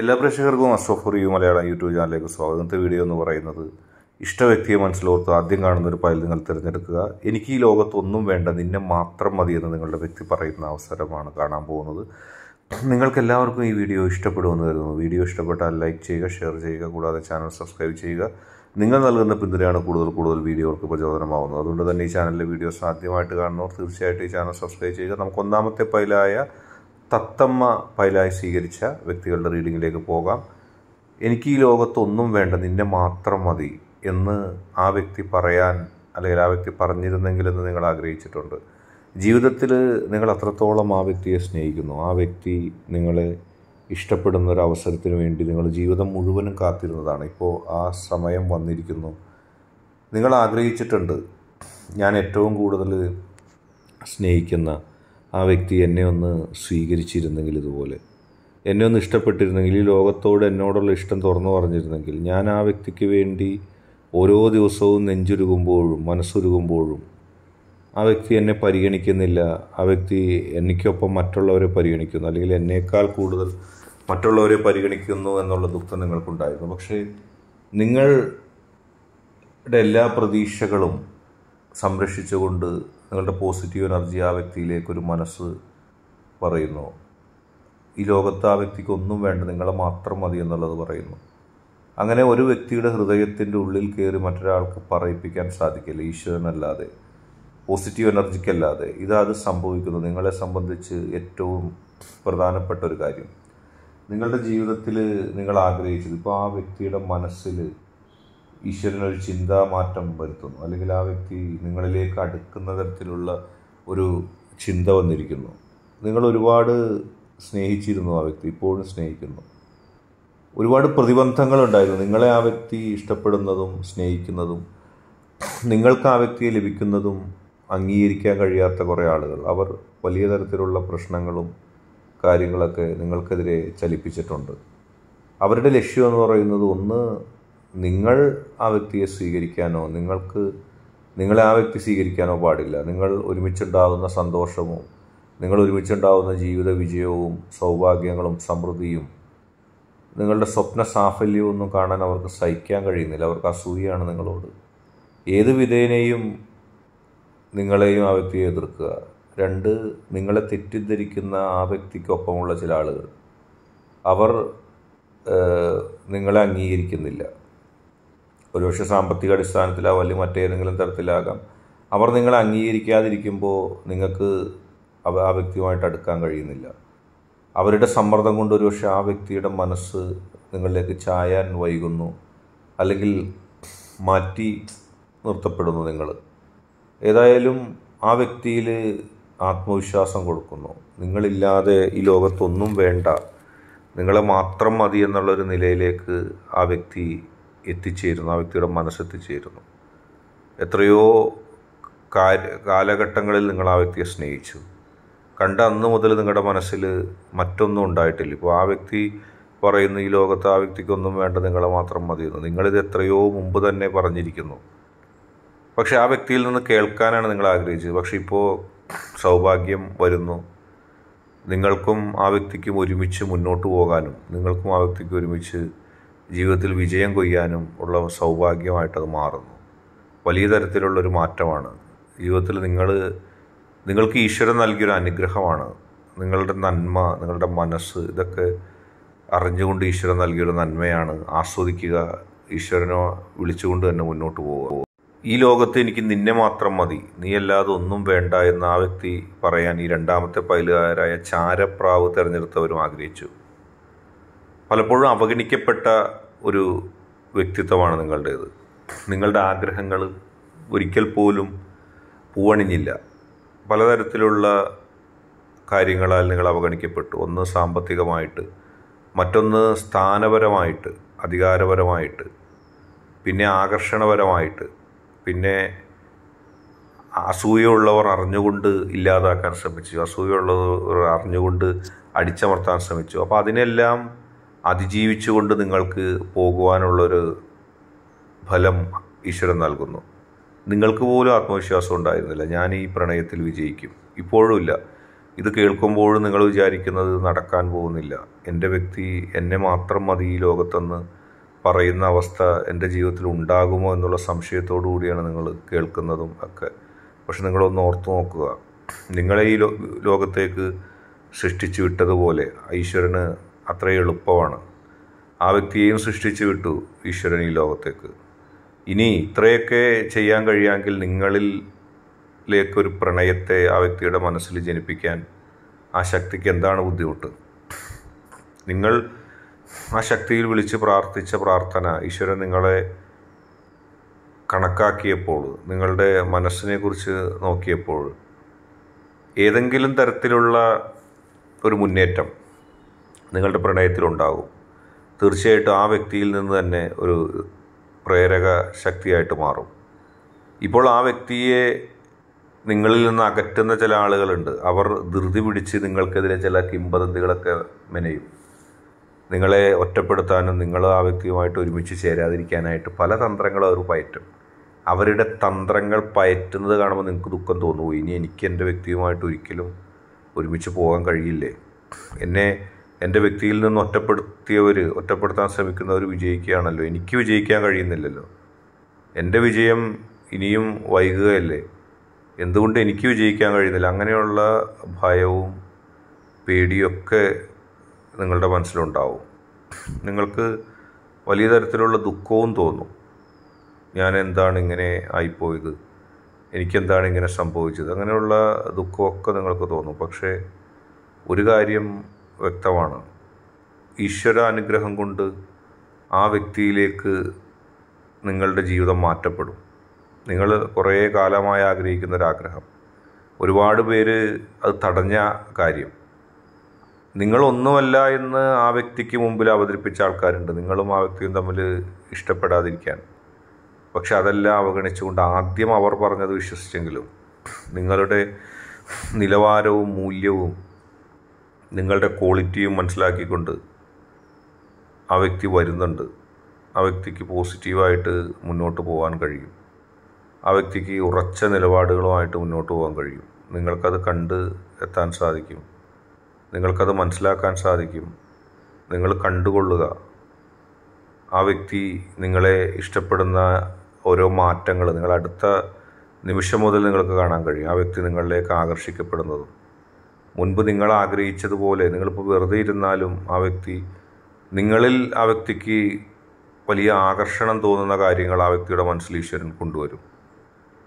എല്ലാ പ്രേക്ഷകർക്കും അഷ്റഫ് റിയു മലയാളം യൂട്യൂബ് ചാനലിലേക്ക് സ്വാഗതം. ഇന്നത്തെ വീഡിയോ എന്ന് പറയുന്നത് ഇഷ്ട വ്യക്തിയെ മനസ്സിലോർത്ത് ആദ്യം കാണുന്ന ഒരു ഫയൽ നിങ്ങൾ തിരഞ്ഞെടുക്കുക. എനിക്ക് ഈ ലോകത്തൊന്നും വേണ്ട നിന്നെ മാത്രം മതി എന്ന് നിങ്ങളുടെ വ്യക്തി പറയുന്ന അവസരമാണ് കാണാൻ പോകുന്നത്. നിങ്ങൾക്ക് എല്ലാവർക്കും ഈ വീഡിയോ ഇഷ്ടപ്പെടുമെന്ന് കരുതുന്നു. വീഡിയോ ഇഷ്ടപ്പെട്ടാൽ ലൈക്ക് ചെയ്യുക ഷെയർ ചെയ്യുക കൂടാതെ ചാനൽ സബ്സ്ക്രൈബ് ചെയ്യുക. നിങ്ങൾ നൽകുന്ന പിന്തുണയാണ് കൂടുതൽ കൂടുതൽ വീഡിയോകൾക്ക് പ്രചോദനമാവുന്നത്. അതുകൊണ്ട് തന്നെ ഈ ചാനലിലെ വീഡിയോസ് ആദ്യമായിട്ട് കാണുന്നവർ തീർച്ചയായിട്ടും ഈ ചാനൽ സബ്സ്ക്രൈബ് ചെയ്യുക. നമുക്ക് ഒന്നാമത്തെ ഫയലായ തത്തമ്മ ഫയലായി സ്വീകരിച്ച വ്യക്തികളുടെ റീഡിങ്ങിലേക്ക് പോകാം. എനിക്ക് ഈ ലോകത്തൊന്നും വേണ്ട നിന്നെ മാത്രം മതി എന്ന് ആ വ്യക്തി പറയാൻ അല്ലെങ്കിൽ ആ വ്യക്തി പറഞ്ഞിരുന്നെങ്കിൽ എന്ന് നിങ്ങൾ ആഗ്രഹിച്ചിട്ടുണ്ട്. ജീവിതത്തിൽ നിങ്ങൾ അത്രത്തോളം ആ വ്യക്തിയെ സ്നേഹിക്കുന്നു. ആ വ്യക്തി നിങ്ങളെ ഇഷ്ടപ്പെടുന്ന ഒരു അവസരത്തിന് വേണ്ടി നിങ്ങൾ ജീവിതം മുഴുവനും കാത്തിരുന്നതാണ്. ഇപ്പോൾ ആ സമയം വന്നിരിക്കുന്നു. നിങ്ങൾ ആഗ്രഹിച്ചിട്ടുണ്ട് ഞാൻ ഏറ്റവും കൂടുതൽ സ്നേഹിക്കുന്ന ആ വ്യക്തി എന്നെ ഒന്ന് സ്വീകരിച്ചിരുന്നെങ്കിൽ ഇതുപോലെ. എന്നെ ഒന്ന് ഇഷ്ടപ്പെട്ടിരുന്നെങ്കിൽ ഈ ലോകത്തോട് എന്നോടുള്ള ഇഷ്ടം തുറന്നു പറഞ്ഞിരുന്നെങ്കിൽ ഞാൻ ആ വ്യക്തിക്ക് വേണ്ടി ഓരോ ദിവസവും നെഞ്ചുരുകുമ്പോഴും മനസ്സുരുകുമ്പോഴും ആ വ്യക്തി എന്നെ പരിഗണിക്കുന്നില്ല. ആ വ്യക്തി എനിക്കൊപ്പം മറ്റുള്ളവരെ പരിഗണിക്കുന്നു. അല്ലെങ്കിൽ എന്നേക്കാൾ കൂടുതൽ മറ്റുള്ളവരെ പരിഗണിക്കുന്നു എന്നുള്ള ദുഃഖം നിങ്ങൾക്കുണ്ടായിരുന്നു. പക്ഷേ നിങ്ങളുടെ എല്ലാ പ്രതീക്ഷകളും സംരക്ഷിച്ചുകൊണ്ട് നിങ്ങളുടെ പോസിറ്റീവ് എനർജി ആ വ്യക്തിയിലേക്ക് ഒരു മനസ്സ് പറയുന്നു. ഈ ലോകത്ത് ആ വ്യക്തിക്ക് ഒന്നും വേണ്ട നിങ്ങളെ മാത്രം മതി എന്നുള്ളത് പറയുന്നു. അങ്ങനെ ഒരു വ്യക്തിയുടെ ഹൃദയത്തിന്റെ ഉള്ളിൽ കയറി മറ്റൊരാൾക്ക് പറയിപ്പിക്കാൻ സാധിക്കില്ല ഈശ്വരനല്ലാതെ പോസിറ്റീവ് എനർജിക്കല്ലാതെ ഇതാത് സംഭവിക്കുന്നു നിങ്ങളെ സംബന്ധിച്ച് ഏറ്റവും പ്രധാനപ്പെട്ട ഒരു കാര്യം. നിങ്ങളുടെ ജീവിതത്തിൽ നിങ്ങൾ ആഗ്രഹിച്ചത് ഇപ്പോൾ ആ വ്യക്തിയുടെ മനസ്സിൽ ഈശ്വരനൊരു ചിന്താമാറ്റം വരുത്തുന്നു. അല്ലെങ്കിൽ ആ വ്യക്തി നിങ്ങളിലേക്ക് അടുക്കുന്ന തരത്തിലുള്ള ഒരു ചിന്ത വന്നിരിക്കുന്നു. നിങ്ങൾ ഒരുപാട് സ്നേഹിച്ചിരുന്നു ആ വ്യക്തി ഇപ്പോഴും സ്നേഹിക്കുന്നു. ഒരുപാട് പ്രതിബന്ധങ്ങളുണ്ടായിരുന്നു. നിങ്ങളെ ആ വ്യക്തി ഇഷ്ടപ്പെടുന്നതും സ്നേഹിക്കുന്നതും നിങ്ങൾക്ക് ആ വ്യക്തിയെ ലഭിക്കുന്നതും അംഗീകരിക്കാൻ കഴിയാത്ത കുറേ ആളുകൾ. അവർ വലിയ തരത്തിലുള്ള പ്രശ്നങ്ങളും കാര്യങ്ങളൊക്കെ നിങ്ങൾക്കെതിരെ ചലിപ്പിച്ചിട്ടുണ്ട്. അവരുടെ ലക്ഷ്യം എന്ന് പറയുന്നത് ഒന്ന് നിങ്ങൾ ആ വ്യക്തിയെ സ്വീകരിക്കാനോ നിങ്ങൾക്ക് നിങ്ങളെ ആ വ്യക്തി സ്വീകരിക്കാനോ പാടില്ല. നിങ്ങൾ ഒരുമിച്ചുണ്ടാകുന്ന സന്തോഷവും നിങ്ങൾ ഒരുമിച്ചുണ്ടാകുന്ന ജീവിത വിജയവും സൗഭാഗ്യങ്ങളും സമൃദ്ധിയും നിങ്ങളുടെ സ്വപ്ന സാഫല്യവും ഒന്നും കാണാൻ അവർക്ക് സഹിക്കാൻ കഴിയുന്നില്ല. അവർക്ക് അസൂയാണ് നിങ്ങളോട്. ഏത് വിധേനയും നിങ്ങളെയും ആ വ്യക്തിയെ എതിർക്കുക. രണ്ട് നിങ്ങളെ തെറ്റിദ്ധരിക്കുന്ന ആ വ്യക്തിക്കൊപ്പമുള്ള ചില ആളുകൾ. അവർ നിങ്ങളെ അംഗീകരിക്കുന്നില്ല. ഒരുപക്ഷെ സാമ്പത്തിക അടിസ്ഥാനത്തിലാവും അല്ലെങ്കിൽ മറ്റേതെങ്കിലും തരത്തിലാകാം. അവർ നിങ്ങളെ അംഗീകരിക്കാതിരിക്കുമ്പോൾ നിങ്ങൾക്ക് ആ വ്യക്തിയുമായിട്ട് അടുക്കാൻ കഴിയുന്നില്ല. അവരുടെ സമ്മർദ്ദം കൊണ്ട് ഒരുപക്ഷെ ആ വ്യക്തിയുടെ മനസ്സ് നിങ്ങളിലേക്ക് ചായാൻ വൈകുന്നു. അല്ലെങ്കിൽ മാറ്റി നിർത്തപ്പെടുന്നു നിങ്ങൾ. ഏതായാലും ആ വ്യക്തിയിൽ ആത്മവിശ്വാസം കൊടുക്കുന്നു. നിങ്ങളില്ലാതെ ഈ ലോകത്തൊന്നും വേണ്ട. നിങ്ങളെ മാത്രം മതി എന്നുള്ളൊരു നിലയിലേക്ക് ആ വ്യക്തി എത്തിച്ചേരുന്നു ആ വ്യക്തിയുടെ മനസ്സെത്തിച്ചേരുന്നു. എത്രയോ കാലഘട്ടങ്ങളിൽ നിങ്ങൾ ആ വ്യക്തിയെ സ്നേഹിച്ചു. കണ്ട അന്ന് മുതൽ നിങ്ങളുടെ മനസ്സിൽ മറ്റൊന്നും ഉണ്ടായിട്ടില്ല. ഇപ്പോൾ ആ വ്യക്തി പറയുന്നു ഈ ലോകത്ത് ആ വ്യക്തിക്കൊന്നും വേണ്ട നിങ്ങളെ മാത്രം മതിയെന്ന്. നിങ്ങളിത് എത്രയോ മുമ്പ് തന്നെ പറഞ്ഞിരിക്കുന്നു. പക്ഷേ ആ വ്യക്തിയിൽ നിന്ന് കേൾക്കാനാണ് നിങ്ങൾ ആഗ്രഹിച്ചത്. പക്ഷേ ഇപ്പോൾ സൗഭാഗ്യം വരുന്നു. നിങ്ങൾക്കും ആ വ്യക്തിക്കും ഒരുമിച്ച് മുന്നോട്ട് പോകാനും നിങ്ങൾക്കും ആ വ്യക്തിക്കും ഒരുമിച്ച് ജീവിതത്തിൽ വിജയം കൊയ്യാനും ഉള്ള സൗഭാഗ്യമായിട്ടത് മാറുന്നു. വലിയ തരത്തിലുള്ളൊരു മാറ്റമാണ്. ജീവിതത്തിൽ നിങ്ങൾ നിങ്ങൾക്ക് ഈശ്വരൻ നൽകിയൊരു അനുഗ്രഹമാണ്. നിങ്ങളുടെ നന്മ നിങ്ങളുടെ മനസ്സ് ഇതൊക്കെ അറിഞ്ഞുകൊണ്ട് ഈശ്വരൻ നൽകിയൊരു നന്മയാണ്. ആസ്വദിക്കുക ഈശ്വരനെ വിളിച്ചുകൊണ്ട് തന്നെ മുന്നോട്ട് പോവുക. ഈ ലോകത്ത് എനിക്ക് നിന്നെ മാത്രം മതി. നീ അല്ലാതെ ഒന്നും വേണ്ട എന്ന് ആ വ്യക്തി പറയാൻ ഈ രണ്ടാമത്തെ പൈലുകാരായ ചാരപ്രാവ് തിരഞ്ഞെടുത്തവരും ആഗ്രഹിച്ചു. പലപ്പോഴും അവഗണിക്കപ്പെട്ട ഒരു വ്യക്തിത്വമാണ് നിങ്ങളുടേത്. നിങ്ങളുടെ ആഗ്രഹങ്ങൾ ഒരിക്കൽ പോലും പൂവണിഞ്ഞില്ല. പലതരത്തിലുള്ള കാര്യങ്ങളാൽ നിങ്ങൾ അവഗണിക്കപ്പെട്ടു. ഒന്ന് സാമ്പത്തികമായിട്ട് മറ്റൊന്ന് സ്ഥാനപരമായിട്ട് അധികാരപരമായിട്ട് പിന്നെ ആകർഷണപരമായിട്ട് പിന്നെ അസൂയുള്ളവർ അറിഞ്ഞുകൊണ്ട് ഇല്ലാതാക്കാൻ ശ്രമിച്ചു അസൂയുള്ളവർ അറിഞ്ഞുകൊണ്ട് അടിച്ചമർത്താൻ ശ്രമിച്ചു. അപ്പോൾ അതിനെല്ലാം അതിജീവിച്ചുകൊണ്ട് നിങ്ങൾക്ക് പോകുവാനുള്ളൊരു ഫലം ഈശ്വരൻ നൽകുന്നു. നിങ്ങൾക്ക് പോലും ആത്മവിശ്വാസം ഉണ്ടായിരുന്നില്ല. ഞാൻ ഈ പ്രണയത്തിൽ വിജയിക്കും. ഇപ്പോഴുമില്ല ഇത് കേൾക്കുമ്പോഴും നിങ്ങൾ വിചാരിക്കുന്നത് നടക്കാൻ പോകുന്നില്ല. എന്റെ വ്യക്തി എന്നെ മാത്രം മതി ഈ ലോകത്തെന്ന് പറയുന്ന അവസ്ഥ എന്റെ ജീവിതത്തിൽ ഉണ്ടാകുമോ എന്നുള്ള സംശയത്തോടു കൂടിയാണ് നിങ്ങൾ കേൾക്കുന്നതും ഒക്കെ. പക്ഷെ നിങ്ങളൊന്ന് ഓർത്തു നോക്കുക. നിങ്ങളെ ഈ ലോകത്തേക്ക് സൃഷ്ടിച്ചു വിട്ടതുപോലെ ഈശ്വരന് അത്ര എളുപ്പമാണ്. ആ വ്യക്തിയെയും സൃഷ്ടിച്ചു വിട്ടു ഈശ്വരൻ ഈ ലോകത്തേക്ക്. ഇനി ഇത്രയൊക്കെ ചെയ്യാൻ കഴിയാമെങ്കിൽ നിങ്ങളിലേക്കൊരു പ്രണയത്തെ ആ വ്യക്തിയുടെ മനസ്സിൽ ജനിപ്പിക്കാൻ ആ ശക്തിക്ക് എന്താണ് ബുദ്ധിമുട്ട്? നിങ്ങൾ ആ ശക്തിയിൽ വിളിച്ച് പ്രാർത്ഥിച്ച പ്രാർത്ഥന ഈശ്വരൻ നിങ്ങളെ കണക്കാക്കിയപ്പോൾ നിങ്ങളുടെ മനസ്സിനെ കുറിച്ച് നോക്കിയപ്പോൾ ഏതെങ്കിലും തരത്തിലുള്ള ഒരു മുന്നേറ്റം നിങ്ങളുടെ പ്രണയത്തിലുണ്ടാകും. തീർച്ചയായിട്ടും ആ വ്യക്തിയിൽ നിന്ന് തന്നെ ഒരു പ്രേരക ശക്തിയായിട്ട് മാറും. ഇപ്പോൾ ആ വ്യക്തിയെ നിങ്ങളിൽ നിന്ന് അകറ്റുന്ന ചില ആളുകളുണ്ട്. അവർ ധൃതി പിടിച്ച് നിങ്ങൾക്കെതിരെ ചില കിംബദന്തികളൊക്കെ മെനയും. നിങ്ങളെ ഒറ്റപ്പെടുത്താനും നിങ്ങൾ ആ വ്യക്തിയുമായിട്ട് ഒരുമിച്ച് ചേരാതിരിക്കാനായിട്ട് പല തന്ത്രങ്ങളും അവർ പയറ്റും. അവരുടെ തന്ത്രങ്ങൾ പയറ്റുന്നത് കാണുമ്പോൾ നിങ്ങൾക്ക് ദുഃഖം തോന്നുമോ ഇനി എനിക്ക് എന്റെ വ്യക്തിയുമായിട്ട് ഒരിക്കലും ഒരുമിച്ച് പോകാൻ കഴിയില്ലേ? എന്നെ എന്റെ വ്യക്തിയിൽ നിന്ന് ഒറ്റപ്പെടുത്തിയവർ ഒറ്റപ്പെടുത്താൻ ശ്രമിക്കുന്നവർ വിജയിക്കുകയാണല്ലോ. എനിക്ക് വിജയിക്കാൻ കഴിയുന്നില്ലല്ലോ. എന്റെ വിജയം ഇനിയും വൈകുകയല്ലേ? എന്തുകൊണ്ട് എനിക്ക് വിജയിക്കാൻ കഴിയുന്നില്ല? അങ്ങനെയുള്ള ഭയവും പേടിയൊക്കെ നിങ്ങളുടെ മനസ്സിലുണ്ടാവും. നിങ്ങൾക്ക് വലിയ തരത്തിലുള്ള ദുഃഖവും തോന്നും. ഞാൻ എന്താണ് ഇങ്ങനെ ആയിപ്പോയത്? എനിക്കെന്താണ് ഇങ്ങനെ സംഭവിച്ചത്? അങ്ങനെയുള്ള ദുഃഖമൊക്കെ നിങ്ങൾക്ക് തോന്നും. പക്ഷേ ഒരു കാര്യം വ്യക്തമാണ്. ഈശ്വര അനുഗ്രഹം കൊണ്ട് ആ വ്യക്തിയിലേക്ക് നിങ്ങളുടെ ജീവിതം മാറ്റപ്പെടും. നിങ്ങൾ കുറേ കാലമായി ആഗ്രഹിക്കുന്ന ഒരാഗ്രഹം ഒരുപാട് പേര് അത് തടഞ്ഞ കാര്യം. നിങ്ങളൊന്നുമല്ല എന്ന് ആ വ്യക്തിക്ക് മുമ്പിൽ അവതരിപ്പിച്ച ആൾക്കാരുണ്ട്. നിങ്ങളും ആ വ്യക്തിയും തമ്മിൽ ഇഷ്ടപ്പെടാതിരിക്കാൻ. പക്ഷെ അതെല്ലാം അവഗണിച്ചുകൊണ്ട് ആദ്യം അവർ പറഞ്ഞത് വിശ്വസിച്ചെങ്കിലും നിങ്ങളുടെ നിലവാരവും മൂല്യവും നിങ്ങളുടെ ക്വാളിറ്റിയും മനസ്സിലാക്കിക്കൊണ്ട് ആ വ്യക്തി വരുന്നുണ്ട്. ആ വ്യക്തിക്ക് പോസിറ്റീവായിട്ട് മുന്നോട്ട് പോകാൻ കഴിയും. ആ വ്യക്തിക്ക് ഉറച്ച നിലപാടുകളുമായിട്ട് മുന്നോട്ട് പോകാൻ കഴിയും. നിങ്ങൾക്കത് കണ്ട് എത്താൻ സാധിക്കും. നിങ്ങൾക്കത് മനസ്സിലാക്കാൻ സാധിക്കും. നിങ്ങൾ കണ്ടുകൊള്ളുക. ആ വ്യക്തി നിങ്ങളെ ഇഷ്ടപ്പെടുന്ന ഓരോ മാറ്റങ്ങൾ നിങ്ങളടുത്ത നിമിഷം മുതൽ നിങ്ങൾക്ക് കാണാൻ കഴിയും. ആ വ്യക്തി നിങ്ങളിലേക്ക് ആകർഷിക്കപ്പെടുന്നതും. മുൻപ് നിങ്ങൾ ആഗ്രഹിച്ചതുപോലെ നിങ്ങളിപ്പോൾ വെറുതെ ഇരുന്നാലും ആ വ്യക്തി നിങ്ങളിൽ ആ വ്യക്തിക്ക് വലിയ ആകർഷണം തോന്നുന്ന കാര്യങ്ങൾ ആ വ്യക്തിയുടെ മനസ്സിൽ ഈശ്വരൻ കൊണ്ടുവരും.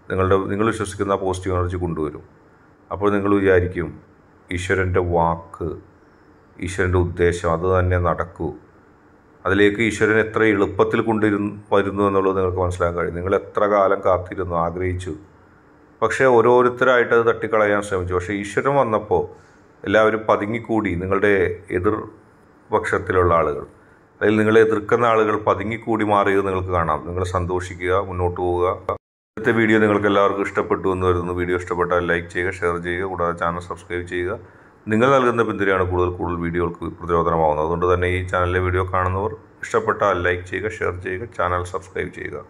നിങ്ങളുടെ നിങ്ങൾ വിശ്വസിക്കുന്ന പോസിറ്റീവ് എനർജി കൊണ്ടുവരും. അപ്പോൾ നിങ്ങൾ വിചാരിക്കും ഈശ്വരന്റെ വാക്ക് ഈശ്വരന്റെ ഉദ്ദേശം അത് തന്നെ നടക്കൂ. അതിലേക്ക് ഈശ്വരൻ എത്ര എളുപ്പത്തിൽ കൊണ്ടിരുന്നു വരുന്നു എന്നുള്ളത് നിങ്ങൾക്ക് മനസ്സിലാക്കാൻ കഴിയും. നിങ്ങൾ എത്ര കാലം കാത്തിരുന്നു ആഗ്രഹിച്ചു പക്ഷേ ഓരോരുത്തരായിട്ട് അത് തട്ടിക്കളയാൻ ശ്രമിച്ചു. പക്ഷേ ഈശ്വരൻ വന്നപ്പോൾ എല്ലാവരും പതുങ്ങിക്കൂടി നിങ്ങളുടെ എതിർ പക്ഷത്തിലുള്ള ആളുകൾ. അതിൽ നിങ്ങളെ എതിർക്കുന്ന ആളുകൾ പതുങ്ങിക്കൂടി മാറിയത് നിങ്ങൾക്ക് കാണാം. നിങ്ങൾ സന്തോഷിക്കുക മുന്നോട്ട് പോവുക. ഇന്നത്തെ വീഡിയോ നിങ്ങൾക്ക് എല്ലാവർക്കും ഇഷ്ടപ്പെട്ടു എന്ന് വരുന്നു വീഡിയോ ഇഷ്ടപ്പെട്ടാൽ ലൈക്ക് ചെയ്യുക ഷെയർ ചെയ്യുക. കൂടാതെ ചാനൽ സബ്സ്ക്രൈബ് ചെയ്യുക. നിങ്ങൾ നൽകുന്ന പിന്തുണയാണ് കൂടുതൽ കൂടുതൽ വീഡിയോകൾക്ക് പ്രചോദനമാവുന്നത്. അതുകൊണ്ട് തന്നെ ഈ ചാനലിലെ വീഡിയോ കാണുന്നവർ ഇഷ്ടപ്പെട്ടാൽ ലൈക്ക് ചെയ്യുക ഷെയർ ചെയ്യുക ചാനൽ സബ്സ്ക്രൈബ് ചെയ്യുക.